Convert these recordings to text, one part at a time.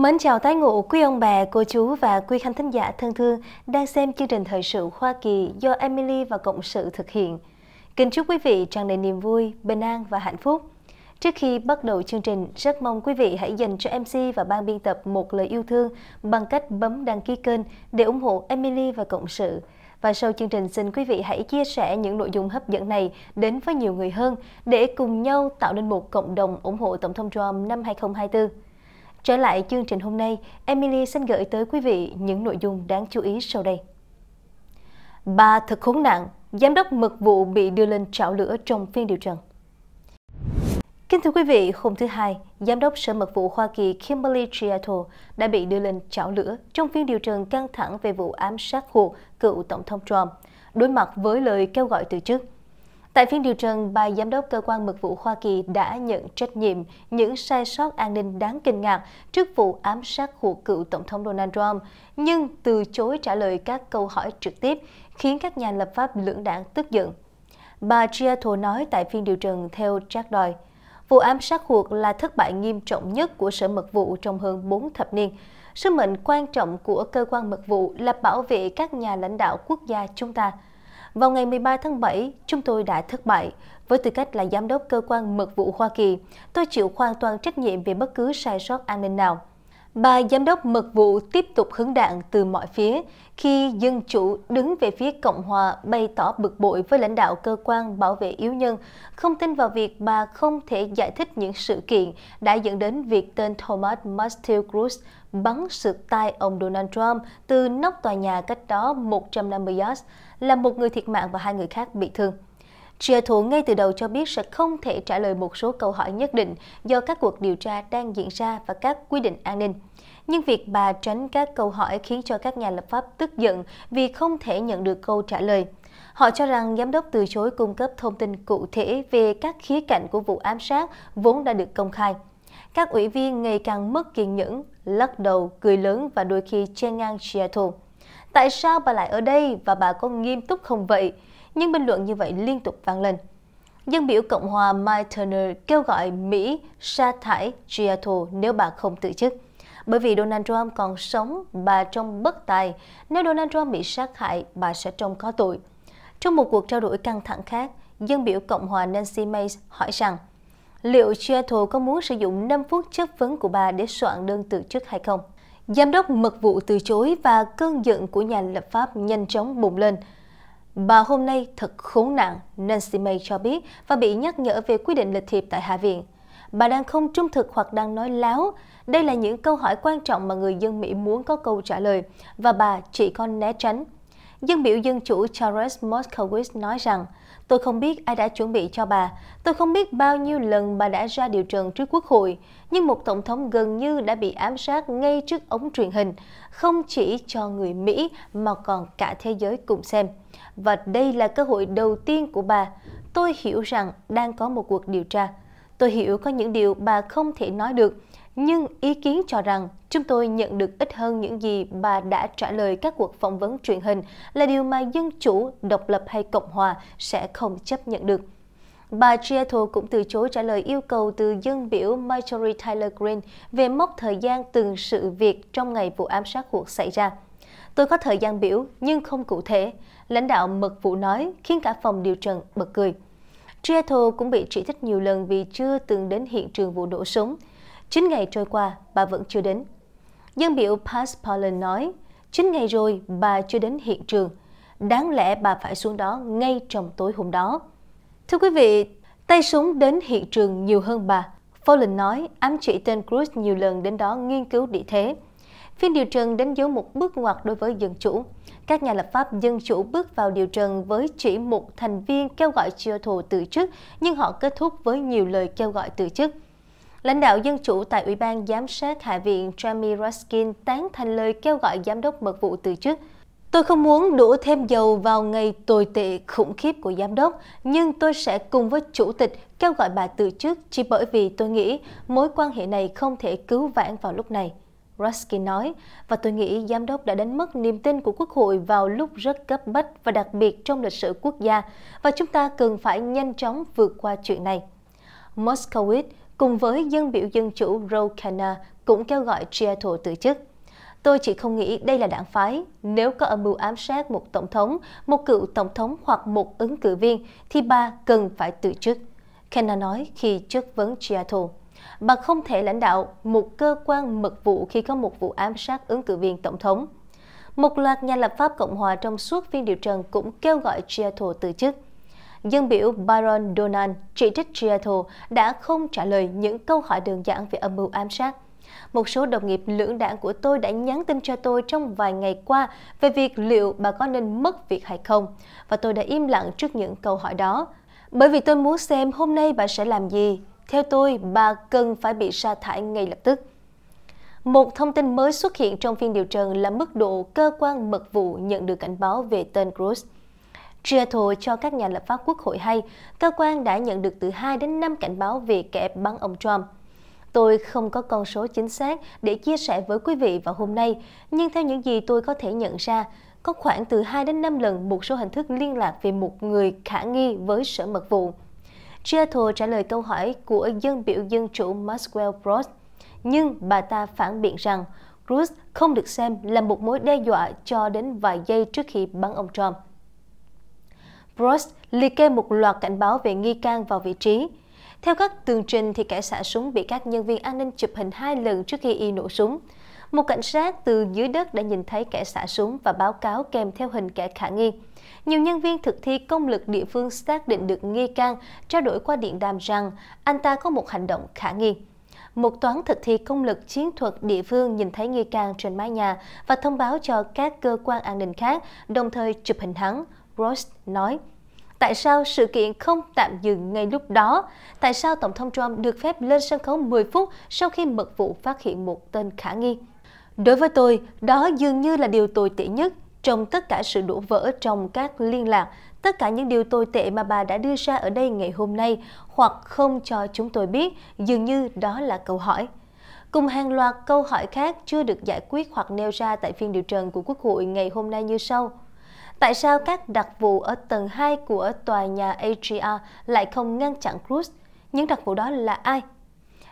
Mến chào tái ngộ quý ông bà, cô chú và quý khán thính giả thân thương đang xem chương trình thời sự Hoa Kỳ do Emily và Cộng sự thực hiện. Kính chúc quý vị tràn đầy niềm vui, bình an và hạnh phúc. Trước khi bắt đầu chương trình, rất mong quý vị hãy dành cho MC và ban biên tập một lời yêu thương bằng cách bấm đăng ký kênh để ủng hộ Emily và Cộng sự. Và sau chương trình xin quý vị hãy chia sẻ những nội dung hấp dẫn này đến với nhiều người hơn để cùng nhau tạo nên một cộng đồng ủng hộ Tổng thống Trump năm 2024. Trở lại chương trình hôm nay, Emily xin gửi tới quý vị những nội dung đáng chú ý sau đây. Bà thật khốn nạn, giám đốc mật vụ bị đưa lên chảo lửa trong phiên điều trần. Kính thưa quý vị, hôm thứ Hai, Giám đốc Sở Mật vụ Hoa Kỳ Kimberly Triato đã bị đưa lên chảo lửa trong phiên điều trần căng thẳng về vụ ám sát cuộc cựu Tổng thống Trump, đối mặt với lời kêu gọi từ chức. Tại phiên điều trần, bà Giám đốc Cơ quan Mật vụ Hoa Kỳ đã nhận trách nhiệm những sai sót an ninh đáng kinh ngạc trước vụ ám sát của cựu Tổng thống Donald Trump, nhưng từ chối trả lời các câu hỏi trực tiếp, khiến các nhà lập pháp lưỡng đảng tức giận. Bà Triato nói tại phiên điều trần theo Jack Doyle, Vụ ám sát cuộc là thất bại nghiêm trọng nhất của Sở Mật vụ trong hơn 4 thập niên. Sứ mệnh quan trọng của cơ quan mật vụ là bảo vệ các nhà lãnh đạo quốc gia chúng ta. Vào ngày 13 tháng 7, chúng tôi đã thất bại. Với tư cách là giám đốc cơ quan mật vụ Hoa Kỳ, tôi chịu hoàn toàn trách nhiệm về bất cứ sai sót an ninh nào. Bà giám đốc mật vụ tiếp tục hứng đạn từ mọi phía khi dân chủ đứng về phía Cộng hòa bày tỏ bực bội với lãnh đạo cơ quan bảo vệ yếu nhân, không tin vào việc bà không thể giải thích những sự kiện đã dẫn đến việc tên Thomas Mastel Cruz bắn sượt tay ông Donald Trump từ nóc tòa nhà cách đó 150 yards, làm một người thiệt mạng và hai người khác bị thương. Chia Thủ ngay từ đầu cho biết sẽ không thể trả lời một số câu hỏi nhất định do các cuộc điều tra đang diễn ra và các quy định an ninh. Nhưng việc bà tránh các câu hỏi khiến cho các nhà lập pháp tức giận vì không thể nhận được câu trả lời. Họ cho rằng giám đốc từ chối cung cấp thông tin cụ thể về các khía cạnh của vụ ám sát vốn đã được công khai. Các ủy viên ngày càng mất kiên nhẫn, lắc đầu, cười lớn và đôi khi che ngang Seattle. Tại sao bà lại ở đây và bà có nghiêm túc không vậy? Nhưng bình luận như vậy liên tục vang lên. Dân biểu Cộng hòa Mike Turner kêu gọi Mỹ sa thải Giotto nếu bà không tự chức. Bởi vì Donald Trump còn sống, bà trông bất tài. Nếu Donald Trump bị sát hại, bà sẽ trông có tội. Trong một cuộc trao đổi căng thẳng khác, dân biểu Cộng hòa Nancy Mace hỏi rằng liệu Giotto có muốn sử dụng 5 phút chất vấn của bà để soạn đơn từ chức hay không? Giám đốc mật vụ từ chối và cơn giận của nhà lập pháp nhanh chóng bùng lên. Bà hôm nay thật khốn nạn, Nancy May cho biết và bị nhắc nhở về quy định lịch thiệp tại Hạ viện. Bà đang không trung thực hoặc đang nói láo. Đây là những câu hỏi quan trọng mà người dân Mỹ muốn có câu trả lời và bà chỉ có né tránh. Dân biểu Dân Chủ Charles Moskowitz nói rằng, Tôi không biết ai đã chuẩn bị cho bà. Tôi không biết bao nhiêu lần bà đã ra điều trần trước quốc hội. Nhưng một tổng thống gần như đã bị ám sát ngay trước ống truyền hình. Không chỉ cho người Mỹ mà còn cả thế giới cùng xem. Và đây là cơ hội đầu tiên của bà. Tôi hiểu rằng đang có một cuộc điều tra. Tôi hiểu có những điều bà không thể nói được nhưng ý kiến cho rằng chúng tôi nhận được ít hơn những gì bà đã trả lời các cuộc phỏng vấn truyền hình là điều mà Dân Chủ, Độc lập hay Cộng Hòa sẽ không chấp nhận được. Bà Giotto cũng từ chối trả lời yêu cầu từ dân biểu Marjorie Taylor Greene về mốc thời gian từng sự việc trong ngày vụ ám sát cuộc xảy ra. Tôi có thời gian biểu nhưng không cụ thể, lãnh đạo mật vụ nói khiến cả phòng điều trần bật cười. Giotto cũng bị chỉ trích nhiều lần vì chưa từng đến hiện trường vụ nổ súng. 9 ngày trôi qua, bà vẫn chưa đến. Dân biểu Pat Pollen nói, 9 ngày rồi bà chưa đến hiện trường. Đáng lẽ bà phải xuống đó ngay trong tối hôm đó. Thưa quý vị, tay súng đến hiện trường nhiều hơn bà. pollen nói ám chỉ tên Cruz nhiều lần đến đó nghiên cứu địa thế. Phiên điều trần đánh dấu một bước ngoặt đối với dân chủ. Các nhà lập pháp dân chủ bước vào điều trần với chỉ một thành viên kêu gọi Giotto từ chức, nhưng họ kết thúc với nhiều lời kêu gọi từ chức. Lãnh đạo Dân Chủ tại Ủy ban Giám sát Hạ viện Jamie Raskin tán thành lời kêu gọi giám đốc mật vụ từ chức. Tôi không muốn đổ thêm dầu vào ngày tồi tệ khủng khiếp của giám đốc, nhưng tôi sẽ cùng với chủ tịch kêu gọi bà từ chức chỉ bởi vì tôi nghĩ mối quan hệ này không thể cứu vãn vào lúc này. Raskin nói, và tôi nghĩ giám đốc đã đánh mất niềm tin của Quốc hội vào lúc rất cấp bách và đặc biệt trong lịch sử quốc gia, và chúng ta cần phải nhanh chóng vượt qua chuyện này. Moskowitz cùng với dân biểu dân chủ Ro Khanna cũng kêu gọi Seattle từ chức. Tôi chỉ không nghĩ đây là đảng phái. Nếu có âm mưu ám sát một tổng thống, một cựu tổng thống hoặc một ứng cử viên, thì bà cần phải từ chức. Khanna nói khi chất vấn Seattle. Bà không thể lãnh đạo một cơ quan mật vụ khi có một vụ ám sát ứng cử viên tổng thống. Một loạt nhà lập pháp Cộng hòa trong suốt phiên điều trần cũng kêu gọi Seattle từ chức. Dân biểu Byron Donald chỉ trích Seattle đã không trả lời những câu hỏi đơn giản về âm mưu ám sát. Một số đồng nghiệp lưỡng đảng của tôi đã nhắn tin cho tôi trong vài ngày qua về việc liệu bà có nên mất việc hay không, và tôi đã im lặng trước những câu hỏi đó. Bởi vì tôi muốn xem hôm nay bà sẽ làm gì. Theo tôi, bà cần phải bị sa thải ngay lập tức. Một thông tin mới xuất hiện trong phiên điều trần là mức độ cơ quan mật vụ nhận được cảnh báo về tên Cruz. Seattle cho các nhà lập pháp quốc hội hay, cơ quan đã nhận được từ 2 đến 5 cảnh báo về kẻ bắn ông Trump. Tôi không có con số chính xác để chia sẻ với quý vị vào hôm nay, nhưng theo những gì tôi có thể nhận ra, có khoảng từ 2 đến 5 lần một số hình thức liên lạc về một người khả nghi với sở mật vụ. Seattle trả lời câu hỏi của dân biểu dân chủ Maxwell Bros, nhưng bà ta phản biện rằng Cruz không được xem là một mối đe dọa cho đến vài giây trước khi bắn ông Trump. Bros liệt kê một loạt cảnh báo về nghi can vào vị trí. Theo các tường trình, thì kẻ xả súng bị các nhân viên an ninh chụp hình hai lần trước khi y nổ súng. Một cảnh sát từ dưới đất đã nhìn thấy kẻ xả súng và báo cáo kèm theo hình kẻ khả nghi. Nhiều nhân viên thực thi công lực địa phương xác định được nghi can trao đổi qua điện đàm rằng anh ta có một hành động khả nghi. Một toán thực thi công lực chiến thuật địa phương nhìn thấy nghi can trên mái nhà và thông báo cho các cơ quan an ninh khác, đồng thời chụp hình hắn. Gross nói, Tại sao sự kiện không tạm dừng ngay lúc đó? Tại sao Tổng thống Trump được phép lên sân khấu 10 phút sau khi mật vụ phát hiện một tên khả nghi? Đối với tôi, đó dường như là điều tồi tệ nhất trong tất cả sự đổ vỡ trong các liên lạc, tất cả những điều tồi tệ mà bà đã đưa ra ở đây ngày hôm nay hoặc không cho chúng tôi biết, dường như đó là câu hỏi. Cùng hàng loạt câu hỏi khác chưa được giải quyết hoặc nêu ra tại phiên điều trần của Quốc hội ngày hôm nay như sau. Tại sao các đặc vụ ở tầng 2 của tòa nhà AGR lại không ngăn chặn Cruz? Những đặc vụ đó là ai?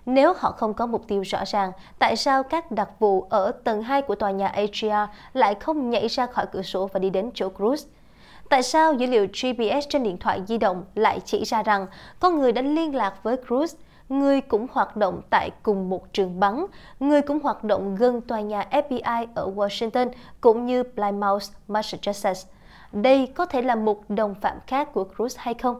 Nếu họ không có mục tiêu rõ ràng, tại sao các đặc vụ ở tầng 2 của tòa nhà AGR lại không nhảy ra khỏi cửa sổ và đi đến chỗ Cruz? Tại sao dữ liệu GPS trên điện thoại di động lại chỉ ra rằng có người đã liên lạc với Cruz, người cũng hoạt động tại cùng một trường bắn, người cũng hoạt động gần tòa nhà FBI ở Washington cũng như Plymouth, Massachusetts. Đây có thể là một đồng phạm khác của Cruz hay không?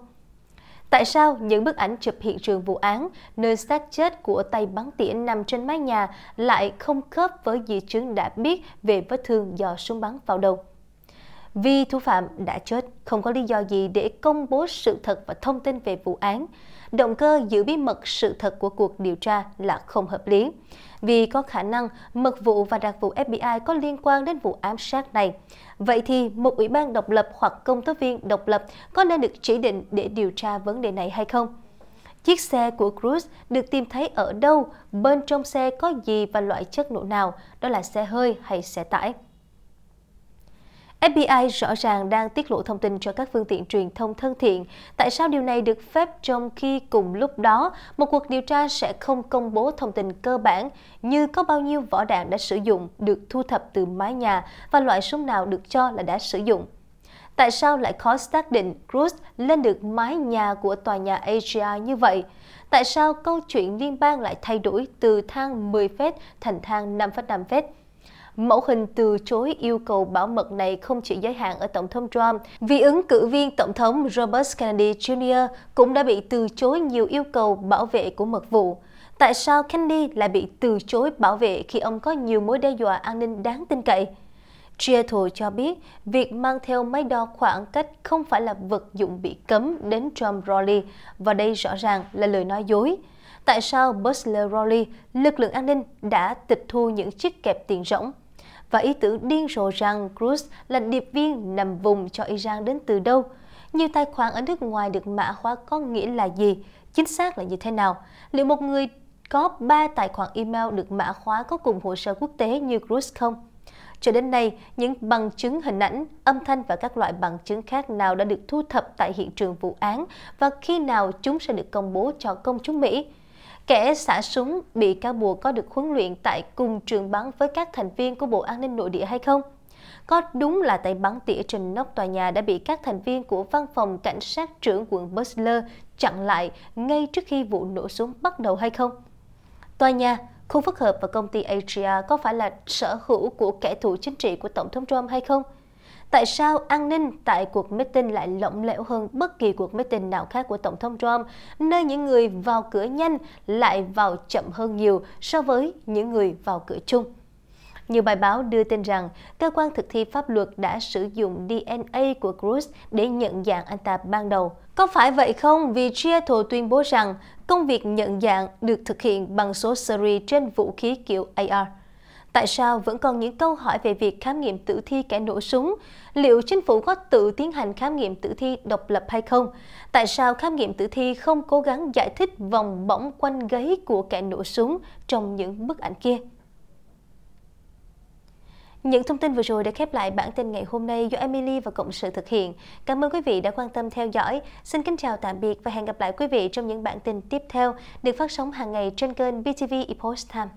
Tại sao những bức ảnh chụp hiện trường vụ án, nơi xác chết của tay bắn tỉa nằm trên mái nhà lại không khớp với di chứng đã biết về vết thương do súng bắn vào đầu? Vì thủ phạm đã chết, không có lý do gì để công bố sự thật và thông tin về vụ án. Động cơ giữ bí mật sự thật của cuộc điều tra là không hợp lý, vì có khả năng mật vụ và đặc vụ FBI có liên quan đến vụ ám sát này. Vậy thì một ủy ban độc lập hoặc công tố viên độc lập có nên được chỉ định để điều tra vấn đề này hay không? Chiếc xe của Cruz được tìm thấy ở đâu, bên trong xe có gì và loại chất nổ nào, đó là xe hơi hay xe tải? FBI rõ ràng đang tiết lộ thông tin cho các phương tiện truyền thông thân thiện. Tại sao điều này được phép trong khi cùng lúc đó một cuộc điều tra sẽ không công bố thông tin cơ bản như có bao nhiêu vỏ đạn đã sử dụng được thu thập từ mái nhà và loại súng nào được cho là đã sử dụng? Tại sao lại khó xác định Cruz lên được mái nhà của tòa nhà AGI như vậy? Tại sao câu chuyện liên bang lại thay đổi từ thang 10 feet thành thang 5,5 feet? Mẫu hình từ chối yêu cầu bảo mật này không chỉ giới hạn ở Tổng thống Trump, vì ứng cử viên Tổng thống Robert Kennedy Jr. cũng đã bị từ chối nhiều yêu cầu bảo vệ của mật vụ. Tại sao Kennedy lại bị từ chối bảo vệ khi ông có nhiều mối đe dọa an ninh đáng tin cậy? Seattle cho biết việc mang theo máy đo khoảng cách không phải là vật dụng bị cấm đến Trump Rally và đây rõ ràng là lời nói dối. Tại sao Butler Rally, lực lượng an ninh đã tịch thu những chiếc kẹp tiền rỗng? Và ý tưởng điên rồ rằng Cruz là điệp viên nằm vùng cho Iran đến từ đâu. Nhiều tài khoản ở nước ngoài được mã hóa có nghĩa là gì? Chính xác là như thế nào? Liệu một người có 3 tài khoản email được mã hóa có cùng hồ sơ quốc tế như Cruz không? Cho đến nay, những bằng chứng hình ảnh, âm thanh và các loại bằng chứng khác nào đã được thu thập tại hiện trường vụ án và khi nào chúng sẽ được công bố cho công chúng Mỹ? Kẻ xả súng bị cáo buộc có được huấn luyện tại cùng trường bắn với các thành viên của Bộ An ninh Nội địa hay không? Có đúng là tay bắn tỉa trên nóc tòa nhà đã bị các thành viên của văn phòng cảnh sát trưởng quận Butler chặn lại ngay trước khi vụ nổ súng bắt đầu hay không? Tòa nhà, khu phức hợp và công ty Atria có phải là sở hữu của kẻ thù chính trị của Tổng thống Trump hay không? Tại sao an ninh tại cuộc meeting lại lỏng lẻo hơn bất kỳ cuộc meeting nào khác của Tổng thống Trump, nơi những người vào cửa nhanh lại vào chậm hơn nhiều so với những người vào cửa chung? Nhiều bài báo đưa tin rằng cơ quan thực thi pháp luật đã sử dụng DNA của Cruz để nhận dạng anh ta ban đầu. Có phải vậy không? Vì Seattle tuyên bố rằng công việc nhận dạng được thực hiện bằng số series trên vũ khí kiểu AR. Tại sao vẫn còn những câu hỏi về việc khám nghiệm tử thi kẻ nổ súng? Liệu chính phủ có tự tiến hành khám nghiệm tử thi độc lập hay không? Tại sao khám nghiệm tử thi không cố gắng giải thích vòng bỏng quanh gáy của kẻ nổ súng trong những bức ảnh kia? Những thông tin vừa rồi đã khép lại bản tin ngày hôm nay do Emily và Cộng sự thực hiện. Cảm ơn quý vị đã quan tâm theo dõi. Xin kính chào tạm biệt và hẹn gặp lại quý vị trong những bản tin tiếp theo được phát sóng hàng ngày trên kênh BTV Epoch Time.